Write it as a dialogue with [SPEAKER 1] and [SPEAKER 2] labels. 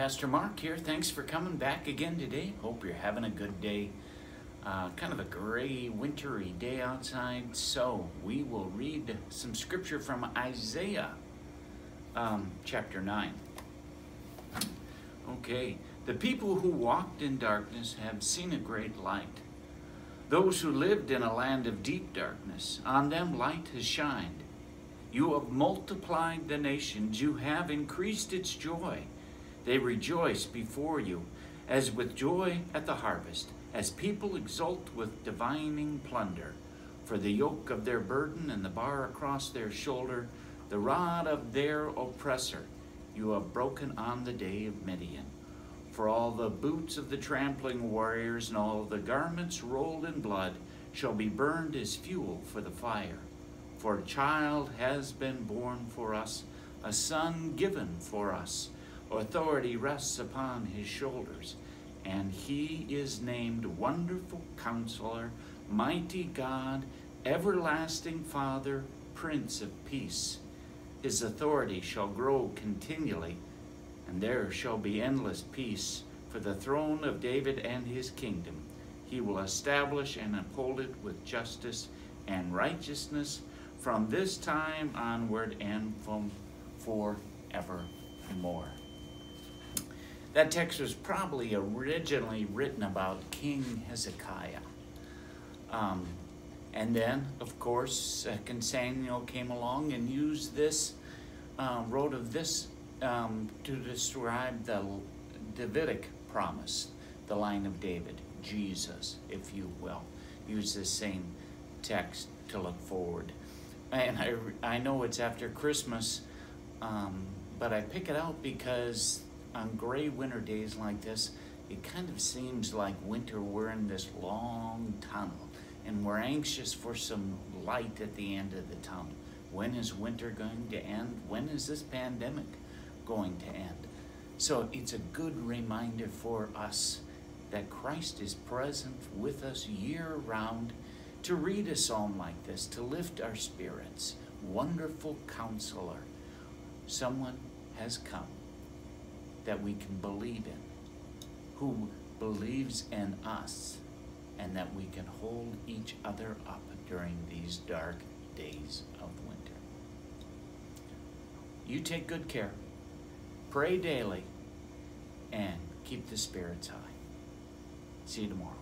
[SPEAKER 1] Pastor Mark here. Thanks for coming back again today. Hope you're having a good day. Uh, kind of a gray, wintry day outside, so we will read some scripture from Isaiah um, chapter 9. Okay, the people who walked in darkness have seen a great light. Those who lived in a land of deep darkness, on them light has shined. You have multiplied the nations, you have increased its joy. They rejoice before you as with joy at the harvest, as people exult with divining plunder. For the yoke of their burden and the bar across their shoulder, the rod of their oppressor, you have broken on the day of Midian. For all the boots of the trampling warriors and all the garments rolled in blood shall be burned as fuel for the fire. For a child has been born for us, a son given for us Authority rests upon his shoulders, and he is named Wonderful Counselor, Mighty God, Everlasting Father, Prince of Peace. His authority shall grow continually, and there shall be endless peace for the throne of David and his kingdom. He will establish and uphold it with justice and righteousness from this time onward and from forevermore. That text was probably originally written about King Hezekiah. Um, and then, of course, Second Samuel came along and used this, uh, wrote of this um, to describe the Davidic promise, the line of David, Jesus, if you will. Use this same text to look forward. And I, I know it's after Christmas, um, but I pick it out because on gray winter days like this, it kind of seems like winter, we're in this long tunnel and we're anxious for some light at the end of the tunnel. When is winter going to end? When is this pandemic going to end? So it's a good reminder for us that Christ is present with us year round to read a psalm like this, to lift our spirits. Wonderful counselor. Someone has come that we can believe in, who believes in us, and that we can hold each other up during these dark days of winter. You take good care, pray daily, and keep the spirits high. See you tomorrow.